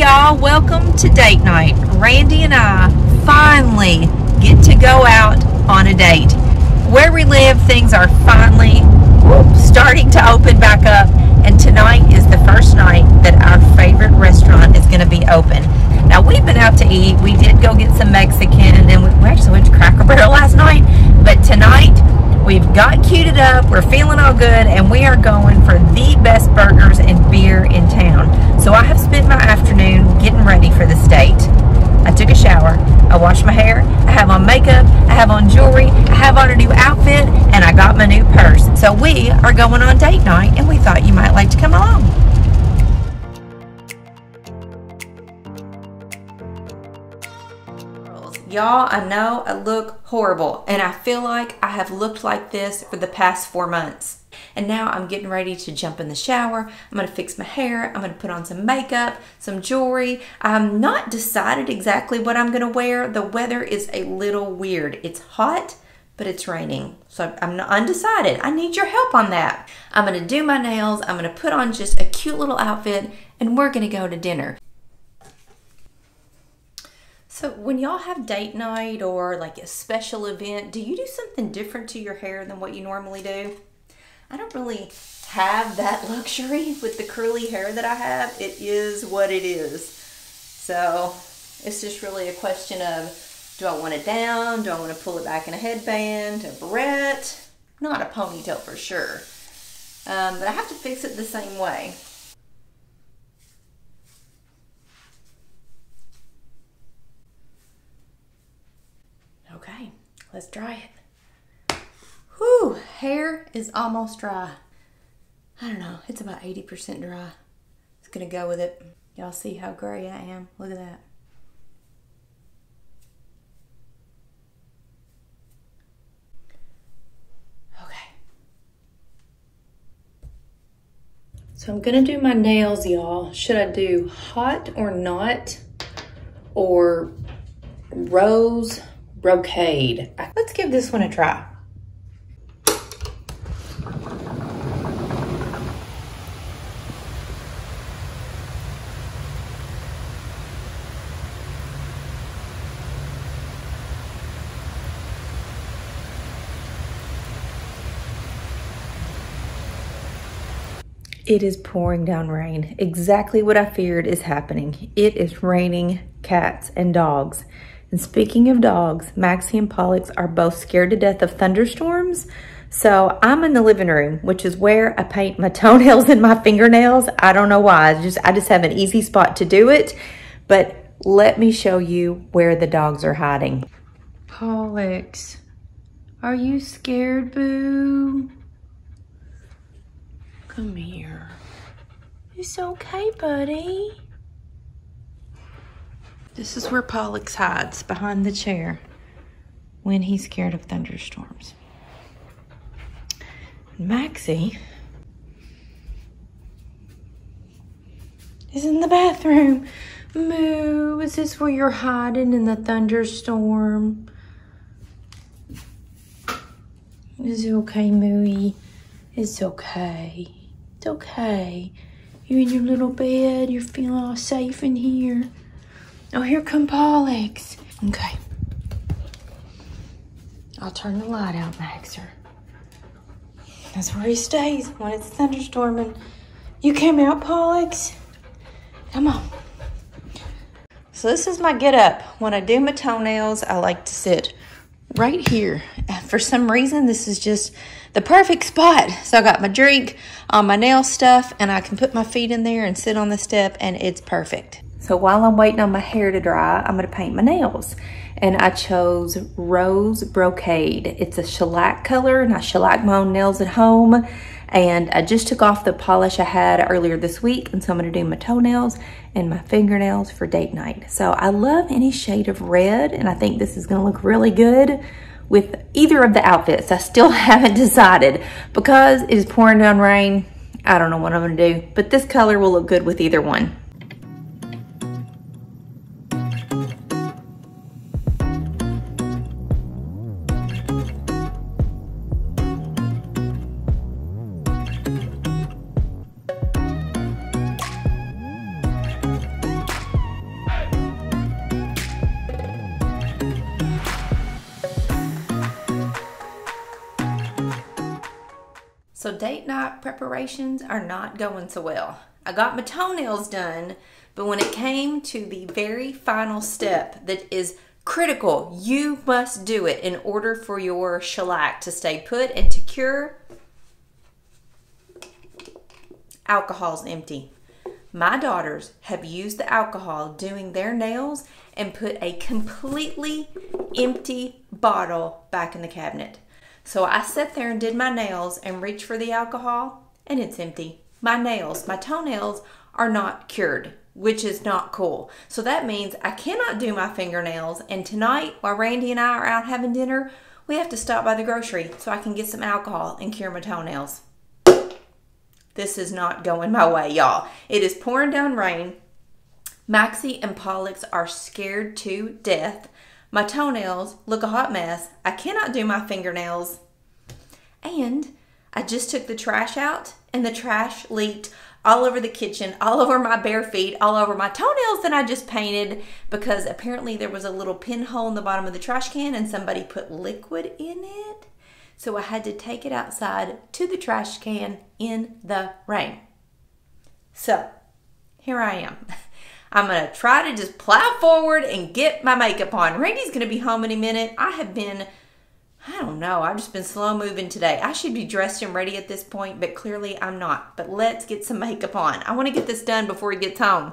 y'all, welcome to date night. Randy and I finally get to go out on a date. Where we live, things are finally starting to open back up, and tonight is the first night that our favorite restaurant is going to be open. Now, we've been out to eat. We did go get some Mexican, and then we actually went to Cracker Barrel last night, but tonight, We've got queued up, we're feeling all good, and we are going for the best burgers and beer in town. So I have spent my afternoon getting ready for this date. I took a shower, I washed my hair, I have on makeup, I have on jewelry, I have on a new outfit, and I got my new purse. So we are going on date night, and we thought you might like to come along. Y'all, I know I look horrible, and I feel like I have looked like this for the past four months. And now I'm getting ready to jump in the shower. I'm gonna fix my hair. I'm gonna put on some makeup, some jewelry. I'm not decided exactly what I'm gonna wear. The weather is a little weird. It's hot, but it's raining. So I'm undecided. I need your help on that. I'm gonna do my nails. I'm gonna put on just a cute little outfit, and we're gonna go to dinner. So when y'all have date night or like a special event, do you do something different to your hair than what you normally do? I don't really have that luxury with the curly hair that I have. It is what it is. So it's just really a question of do I want it down? Do I want to pull it back in a headband, a barrette? Not a ponytail for sure. Um, but I have to fix it the same way. Okay, let's dry it. Whew, hair is almost dry. I don't know, it's about 80% dry. It's gonna go with it. Y'all see how gray I am? Look at that. Okay. So I'm gonna do my nails, y'all. Should I do hot or not? Or rose brocade. Let's give this one a try. It is pouring down rain. Exactly what I feared is happening. It is raining cats and dogs. And speaking of dogs, Maxie and Pollux are both scared to death of thunderstorms. So I'm in the living room, which is where I paint my toenails and my fingernails. I don't know why. I just, I just have an easy spot to do it. But let me show you where the dogs are hiding. Pollux, are you scared, boo? Come here. It's okay, buddy. This is where Pollux hides, behind the chair, when he's scared of thunderstorms. Maxie is in the bathroom. Moo, is this where you're hiding in the thunderstorm? Is it okay, Mooey? It's okay. It's okay. You're in your little bed. You're feeling all safe in here. Oh, here come Pollux. Okay. I'll turn the light out, Maxer. That's where he stays when it's thunderstorming. You came out, Pollux? Come on. So this is my get up. When I do my toenails, I like to sit right here. For some reason, this is just the perfect spot. So I got my drink, all my nail stuff, and I can put my feet in there and sit on the step, and it's perfect. So while I'm waiting on my hair to dry, I'm gonna paint my nails. And I chose Rose Brocade. It's a shellac color and I shellac my own nails at home. And I just took off the polish I had earlier this week. And so I'm gonna do my toenails and my fingernails for date night. So I love any shade of red and I think this is gonna look really good with either of the outfits. I still haven't decided because it is pouring down rain. I don't know what I'm gonna do, but this color will look good with either one. So date night preparations are not going so well. I got my toenails done, but when it came to the very final step that is critical, you must do it in order for your shellac to stay put and to cure. Alcohol's empty. My daughters have used the alcohol doing their nails and put a completely empty bottle back in the cabinet. So I sat there and did my nails and reached for the alcohol and it's empty. My nails, my toenails are not cured, which is not cool. So that means I cannot do my fingernails. And tonight, while Randy and I are out having dinner, we have to stop by the grocery so I can get some alcohol and cure my toenails. This is not going my way, y'all. It is pouring down rain. Maxie and Pollux are scared to death. My toenails look a hot mess. I cannot do my fingernails. And I just took the trash out and the trash leaked all over the kitchen, all over my bare feet, all over my toenails that I just painted because apparently there was a little pinhole in the bottom of the trash can and somebody put liquid in it. So I had to take it outside to the trash can in the rain. So here I am. I'm going to try to just plow forward and get my makeup on. Randy's going to be home in a minute. I have been, I don't know, I've just been slow moving today. I should be dressed and ready at this point, but clearly I'm not. But let's get some makeup on. I want to get this done before he gets home.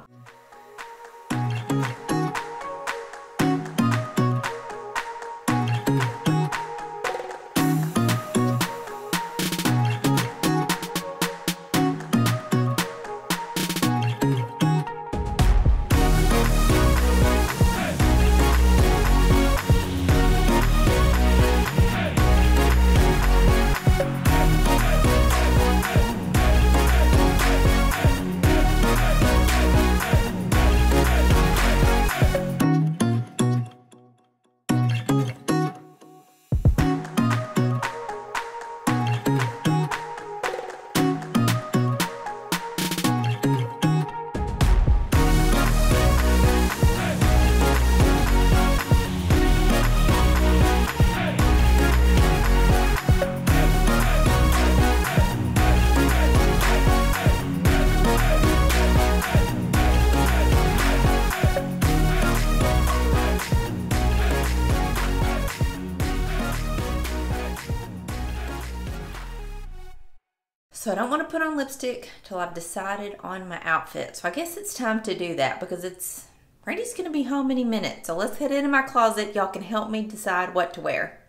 So I don't want to put on lipstick till I've decided on my outfit. So I guess it's time to do that because it's Randy's going to be home any minute. So let's head into my closet. Y'all can help me decide what to wear.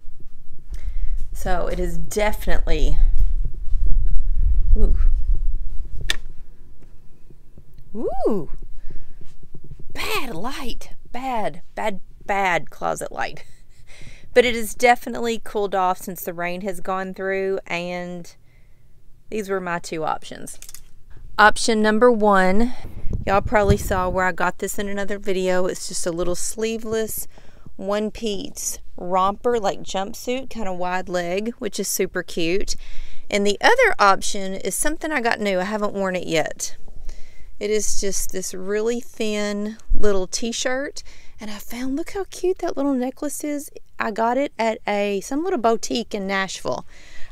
So it is definitely Ooh. Ooh. Bad light. Bad, bad, bad closet light. But it is definitely cooled off since the rain has gone through and these were my two options. Option number one, y'all probably saw where I got this in another video. It's just a little sleeveless one piece romper like jumpsuit, kind of wide leg, which is super cute. And the other option is something I got new. I haven't worn it yet. It is just this really thin little t-shirt. And I found, look how cute that little necklace is. I got it at a some little boutique in Nashville.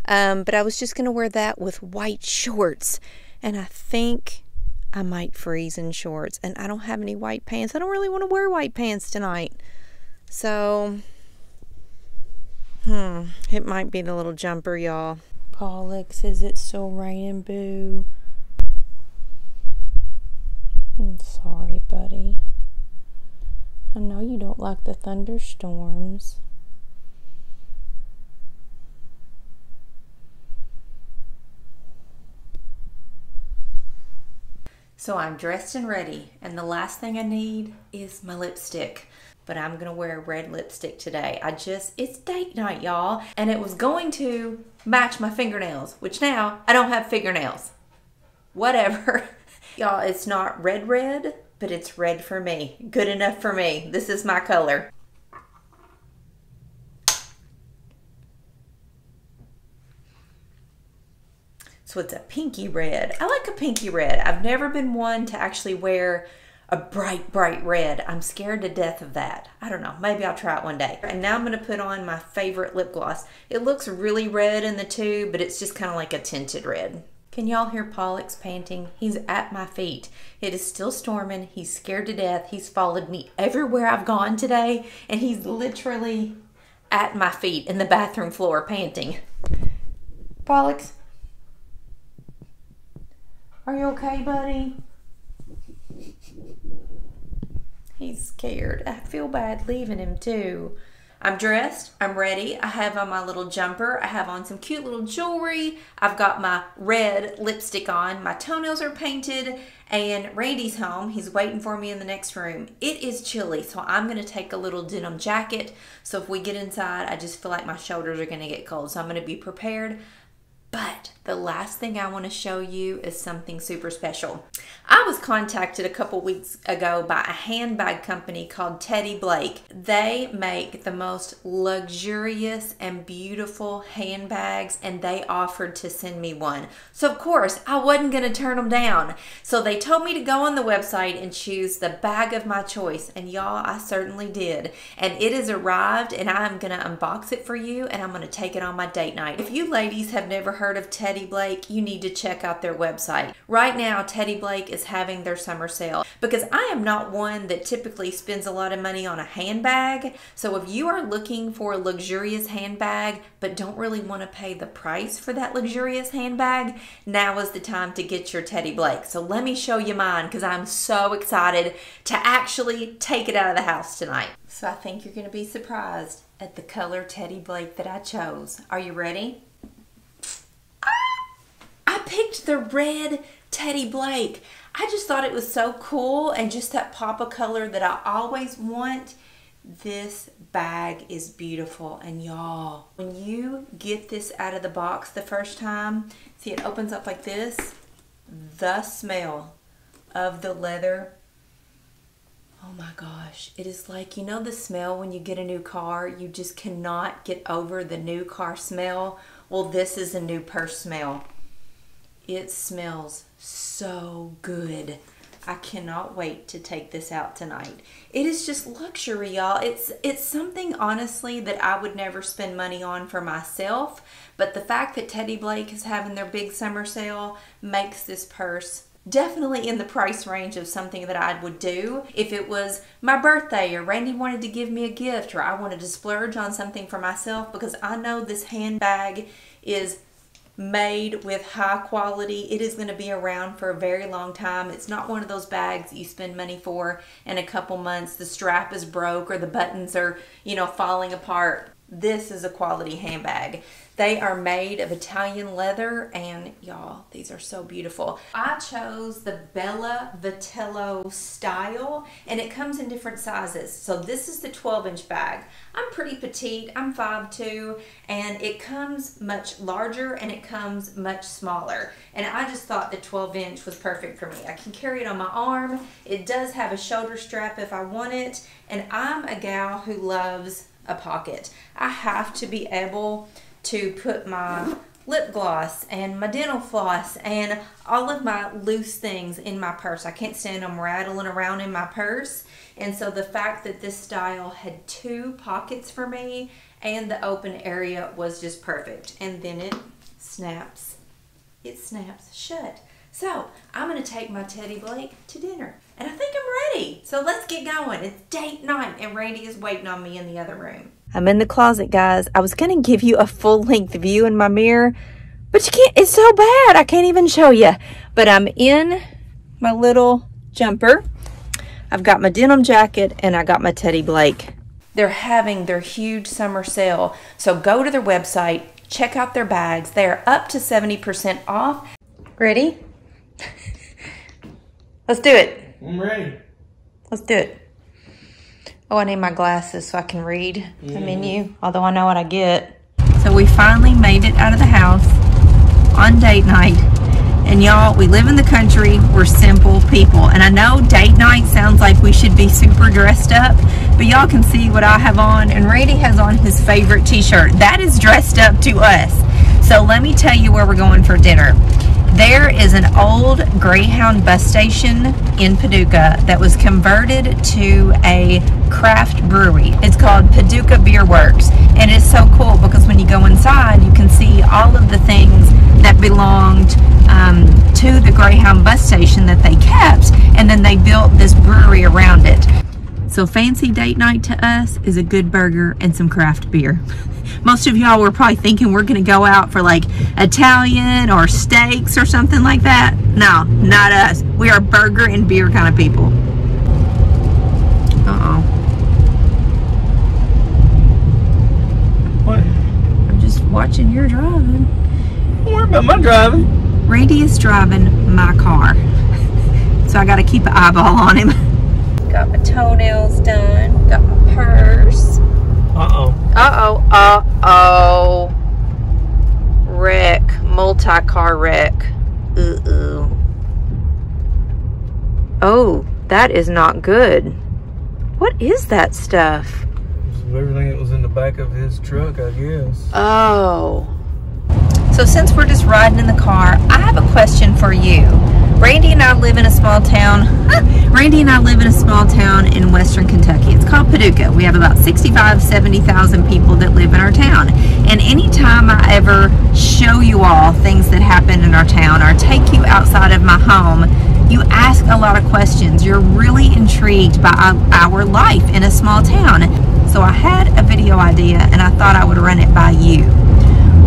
Um, but I was just going to wear that with white shorts. And I think I might freeze in shorts. And I don't have any white pants. I don't really want to wear white pants tonight. So, hmm, it might be the little jumper, y'all. Pollux, is it still raining, boo? I'm sorry, buddy. I know you don't like the thunderstorms. So I'm dressed and ready, and the last thing I need is my lipstick. But I'm gonna wear a red lipstick today. I just, it's date night, y'all. And it was going to match my fingernails, which now I don't have fingernails. Whatever. y'all, it's not red red, but it's red for me. Good enough for me. This is my color. So it's a pinky red. I like a pinky red. I've never been one to actually wear a bright, bright red. I'm scared to death of that. I don't know. Maybe I'll try it one day. And now I'm going to put on my favorite lip gloss. It looks really red in the tube, but it's just kind of like a tinted red. Can y'all hear Pollux panting? He's at my feet. It is still storming. He's scared to death. He's followed me everywhere I've gone today, and he's literally at my feet in the bathroom floor panting. Pollux, are you okay, buddy? He's scared. I feel bad leaving him too. I'm dressed, I'm ready. I have on my little jumper, I have on some cute little jewelry. I've got my red lipstick on, my toenails are painted, and Randy's home. He's waiting for me in the next room. It is chilly, so I'm going to take a little denim jacket. So if we get inside, I just feel like my shoulders are going to get cold. So I'm going to be prepared. But the last thing I want to show you is something super special. I was contacted a couple weeks ago by a handbag company called Teddy Blake. They make the most luxurious and beautiful handbags and they offered to send me one. So of course, I wasn't going to turn them down. So they told me to go on the website and choose the bag of my choice and y'all, I certainly did. And it has arrived and I'm going to unbox it for you and I'm going to take it on my date night. If you ladies have never heard of Teddy Teddy Blake, you need to check out their website. Right now, Teddy Blake is having their summer sale because I am not one that typically spends a lot of money on a handbag. So if you are looking for a luxurious handbag but don't really want to pay the price for that luxurious handbag, now is the time to get your Teddy Blake. So let me show you mine because I'm so excited to actually take it out of the house tonight. So I think you're going to be surprised at the color Teddy Blake that I chose. Are you ready? Picked the red Teddy Blake. I just thought it was so cool and just that pop of color that I always want. This bag is beautiful and y'all, when you get this out of the box the first time, see it opens up like this, the smell of the leather Oh my gosh, it is like, you know, the smell when you get a new car, you just cannot get over the new car smell. Well, this is a new purse smell. It smells so good. I cannot wait to take this out tonight. It is just luxury, y'all. It's it's something honestly that I would never spend money on for myself, but the fact that Teddy Blake is having their big summer sale makes this purse definitely in the price range of something that I would do if it was my birthday or Randy wanted to give me a gift or I wanted to splurge on something for myself because I know this handbag is made with high quality. It is going to be around for a very long time. It's not one of those bags that you spend money for in a couple months. The strap is broke or the buttons are, you know, falling apart. This is a quality handbag. They are made of Italian leather and y'all, these are so beautiful. I chose the Bella Vitello style and it comes in different sizes. So this is the 12 inch bag. I'm pretty petite, I'm 5'2", and it comes much larger and it comes much smaller. And I just thought the 12 inch was perfect for me. I can carry it on my arm. It does have a shoulder strap if I want it. And I'm a gal who loves a pocket. I have to be able to put my lip gloss and my dental floss and all of my loose things in my purse. I can't stand them rattling around in my purse. And so the fact that this style had two pockets for me and the open area was just perfect. And then it snaps, it snaps shut. So I'm gonna take my Teddy Blake to dinner. And I think I'm ready. So let's get going. It's date night and Randy is waiting on me in the other room. I'm in the closet, guys. I was going to give you a full length view in my mirror, but you can't, it's so bad. I can't even show you. But I'm in my little jumper. I've got my denim jacket and I got my Teddy Blake. They're having their huge summer sale. So go to their website, check out their bags. They are up to 70% off. Ready? Let's do it. I'm ready. Let's do it. Oh, I need my glasses so I can read the menu, although I know what I get. So we finally made it out of the house on date night. And y'all, we live in the country. We're simple people. And I know date night sounds like we should be super dressed up, but y'all can see what I have on. And Randy has on his favorite t-shirt. That is dressed up to us. So let me tell you where we're going for dinner. There is an old Greyhound bus station in Paducah that was converted to a craft brewery. It's called Paducah Beer Works, and it's so cool because when you go inside, you can see all of the things that belonged um, to the Greyhound bus station that they kept, and then they built this brewery around it. So fancy date night to us is a good burger and some craft beer. Most of y'all were probably thinking we're gonna go out for like Italian or steaks or something like that. No, not us. We are burger and beer kind of people. Uh-oh. What? I'm just watching your driving. Don't worry about my driving. Randy is driving my car. So I gotta keep an eyeball on him. Got my toenails done. Got my purse. Uh-oh. Uh-oh. Uh-oh. Wreck. Multi-car wreck. Uh-oh. Oh, that is not good. What is that stuff? Everything that was in the back of his truck, I guess. Oh. So since we're just riding in the car, I have a question for you. Randy and I live in a small town. Randy and I live in a small town in western Kentucky. It's called Paducah. We have about 65, 70,000 people that live in our town. And anytime I ever show you all things that happen in our town or take you outside of my home, you ask a lot of questions. You're really intrigued by our life in a small town. So I had a video idea and I thought I would run it by you.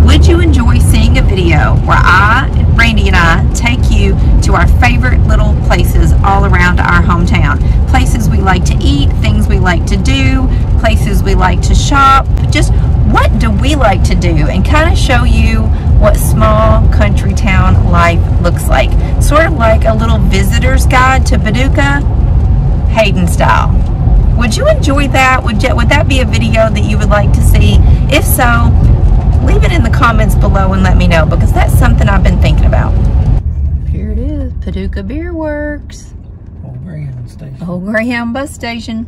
Would you enjoy seeing a video where I, Randy and I take you to our favorite little places all around our hometown? Places we like to eat, things we like to do, places we like to shop, just what do we like to do and kind of show you what small country town life looks like. Sort of like a little visitor's guide to Paducah, Hayden style. Would you enjoy that? Would, you, would that be a video that you would like to see? If so, leave it in the comments below and let me know because that's something I've been thinking about. Here it is, Paducah Beer Works. Old Greyhound station. Old Greyhound bus station.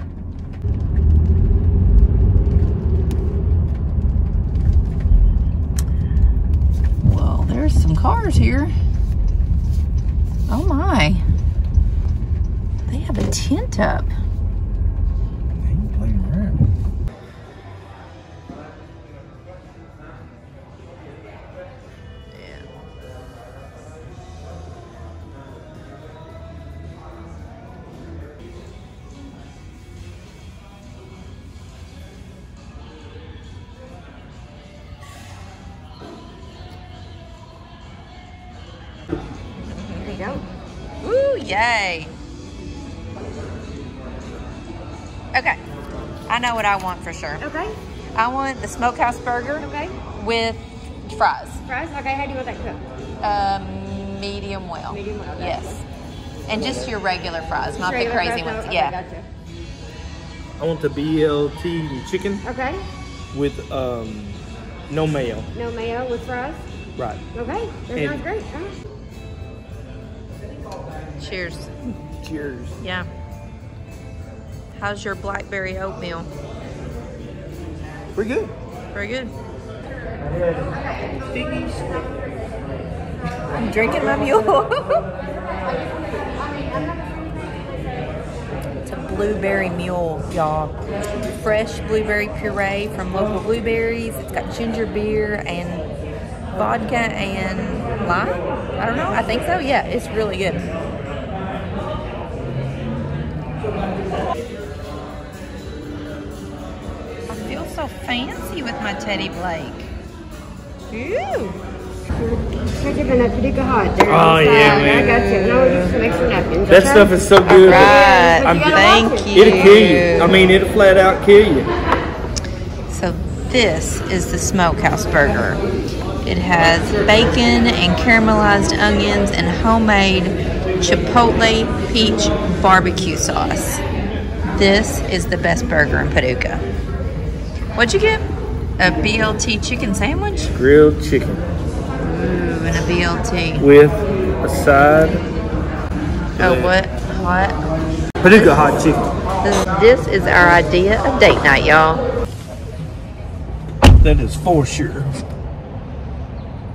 Well, there's some cars here. Oh my. They have a tent up. Yay. Okay. I know what I want for sure. Okay. I want the smokehouse burger Okay. with fries. Fries. Okay. How do you want that cooked? Um, medium well. Medium well, okay. Yes. And just your regular fries, not the crazy fries, ones. no? yeah. Okay, I want the BLT chicken. Okay. with um no mayo. No mayo with fries. Right. Okay. That And- sounds great. Huh? Cheers. Cheers. Yeah. How's your blackberry oatmeal? Pretty good. Very good. I'm drinking my mule. it's a blueberry mule, y'all. Fresh blueberry puree from local blueberries. It's got ginger beer and vodka and lime. I don't know. I think so. Yeah, it's really good. My Teddy Blake. Ooh. Try giving that Paducah hot. There Oh, yeah, man. I got you. No, just some napkins. That okay? stuff is so good. Right. I'm- Thank you. It'll kill you. I mean, it'll flat out kill you. So this is the smokehouse burger. It has bacon and caramelized onions and homemade chipotle peach barbecue sauce. This is the best burger in Paducah. What'd you get? A BLT chicken sandwich? Grilled chicken Ooh, and a BLT. with a side. Oh, what? Hot? Paducah hot chicken. This, this is our idea of date night, y'all. That is for sure.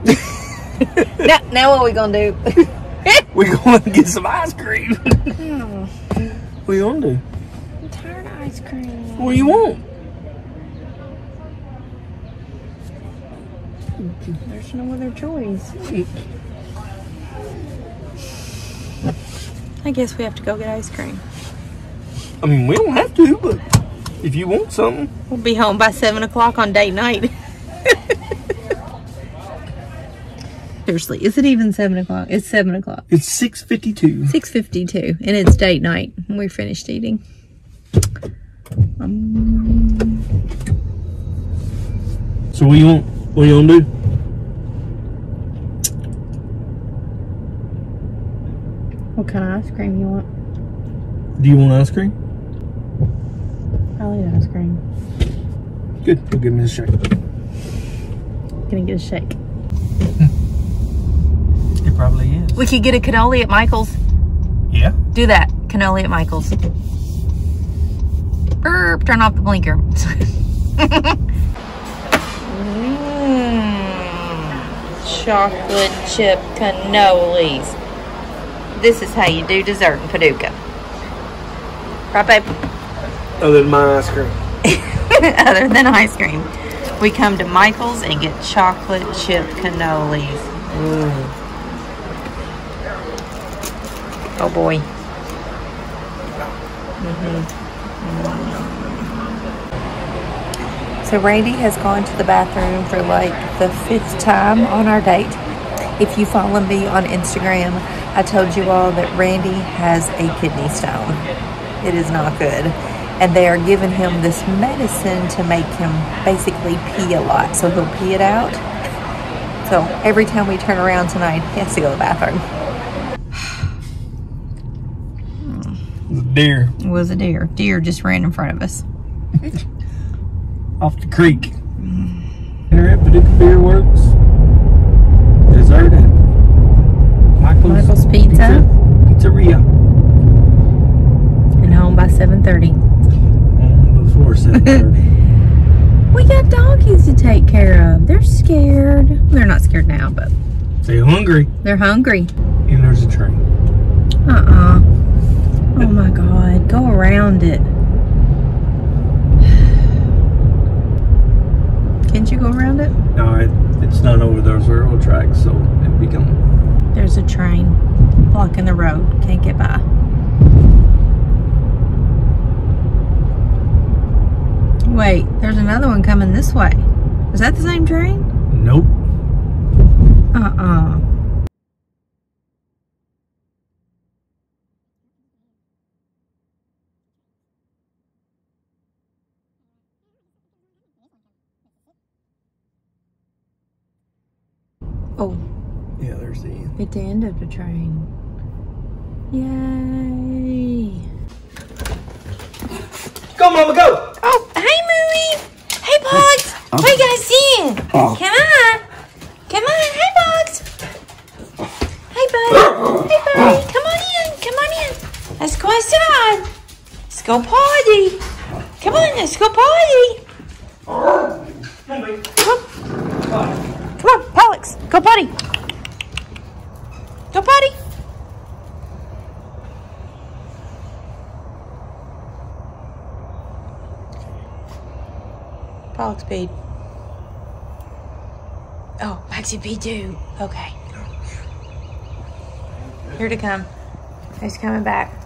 Now, Now what we gonna do? We going to get some ice cream. what you gonna do? I'm tired of ice cream. What do you want? There's no other choice. I guess we have to go get ice cream. I mean, we don't have to, but if you want something, We'll be home by seven o'clock on date night. Seriously, is it even seven o'clock? It's seven o'clock. it's six fifty-two. Six fifty-two, and it's date night. We finished eating. Um, So what you want? What you gonna do? What kind of ice cream you want? Do you want ice cream? I'll eat ice cream. Good. We'll give me a shake. Gonna get a shake. It probably is. We could get a cannoli at Michael's. Yeah. Do that. Cannoli at Michael's. Burp. Turn off the blinker. mm, chocolate chip cannolis. This is how you do dessert in Paducah. Right, babe? Other than my ice cream. Other than ice cream. We come to Michael's and get chocolate chip cannolis. Mm. Oh boy. Mm-hmm. So Randy has gone to the bathroom for like the fifth time on our date. If you follow me on Instagram, I told you all that Randy has a kidney stone. It is not good. And they are giving him this medicine to make him basically pee a lot. So he'll pee it out. So every time we turn around tonight, he has to go to the bathroom. The deer It was a deer. Deer just ran in front of us. off the creek. Mm. Dinner at Paducah Beer Works. Dessert at Michael's, Michael's Pizza. Pizzeria. And home by 7.30. Um, Before 7.30. We got doggies to take care of. They're scared. They're not scared now, but They're hungry. they're hungry. And there's a train. Uh-uh. Oh my God. Go around it. Can't you go around it? No, it, it's not over those railroad tracks, so it'd become. There's a train blocking the road. Can't get by. Wait, there's another one coming this way. Is that the same train? Nope. Uh-uh. Oh, Yeah, there's the end. at the end of the train. Yay. Go, Mama, go! Oh, hey, Mooey. Hey, Bugs. What you guys doing? Oh. Come on. Come on. Hey, Bugs. Hey, buddy. Hey, buddy. Come on in. Come on in. Let's go outside. Let's go party. Come on. Let's go party. Come on. Come on, Pollux. Go potty. Go potty. Pollux speed. Oh, Maxie B2. Okay. Here to come. He's coming back.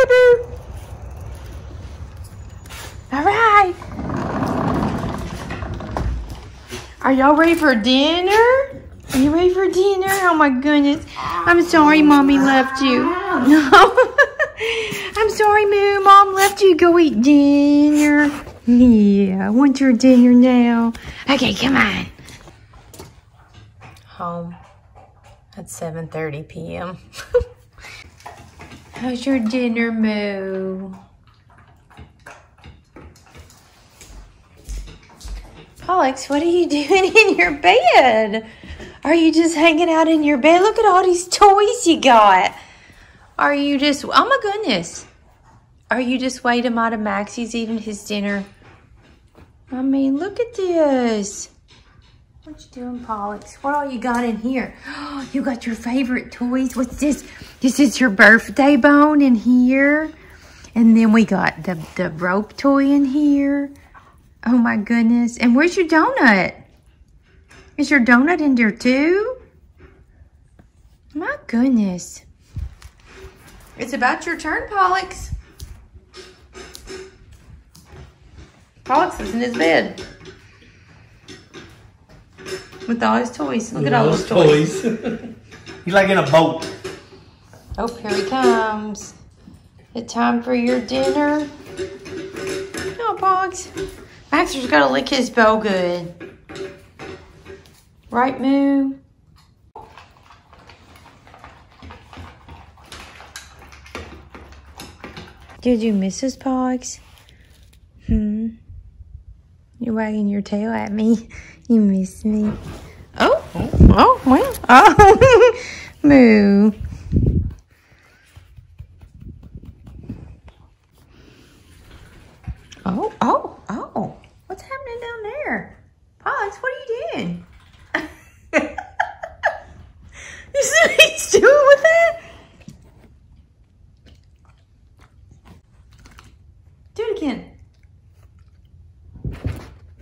Hey, boo. All right. Are y'all ready for dinner? Are you ready for dinner? Oh my goodness. I'm sorry mommy left you. No. I'm sorry, Moo. Mom left you go eat dinner. Yeah, I want your dinner now. Okay, come on. Home at 7.30 p.m. How's your dinner, Moo? Pollux, what are you doing in your bed? Are you just hanging out in your bed? Look at all these toys you got. Are you just, oh my goodness. Are you just waiting out of Maxie's eating his dinner? I mean, look at this. What you doing, Pollux? What all you got in here? You got your favorite toys. What's this? This is your birthday bone in here. And then we got the, the rope toy in here. Oh my goodness. And where's your donut? Is your donut in there too? My goodness. It's about your turn, Pollux. Pollux is in his bed. With all his toys. Look at all those toys. He's like in a boat. Oh, here he comes. The time for your dinner. Oh, Pogs. Maxter's got to lick his bow good. Right, Moo? Did you miss us, Pogs? Hmm? You're wagging your tail at me. You miss me. Oh, oh, oh well. Oh, Moo. Oh, oh, oh. What's happening down there? Pogs, what are you doing? you see what he's doing with that? Do it again.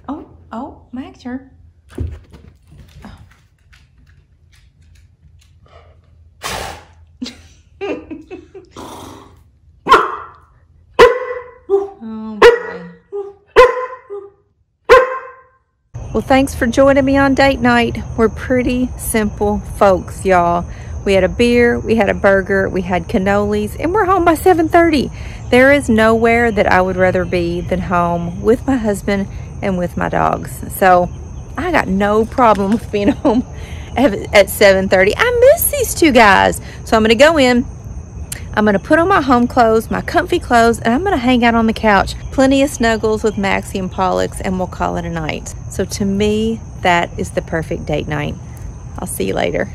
Oh, oh, Maxter. Oh boy. Well, thanks for joining me on date night. We're pretty simple folks, y'all. We had a beer, we had a burger, we had cannolis, and we're home by 7.30. There is nowhere that I would rather be than home with my husband and with my dogs. So I got no problem with being home at, at 7.30. I miss these two guys. So I'm going to go in, I'm gonna put on my home clothes, my comfy clothes, and I'm gonna hang out on the couch. Plenty of snuggles with Maxie and Pollux, and we'll call it a night. So to me, that is the perfect date night. I'll see you later.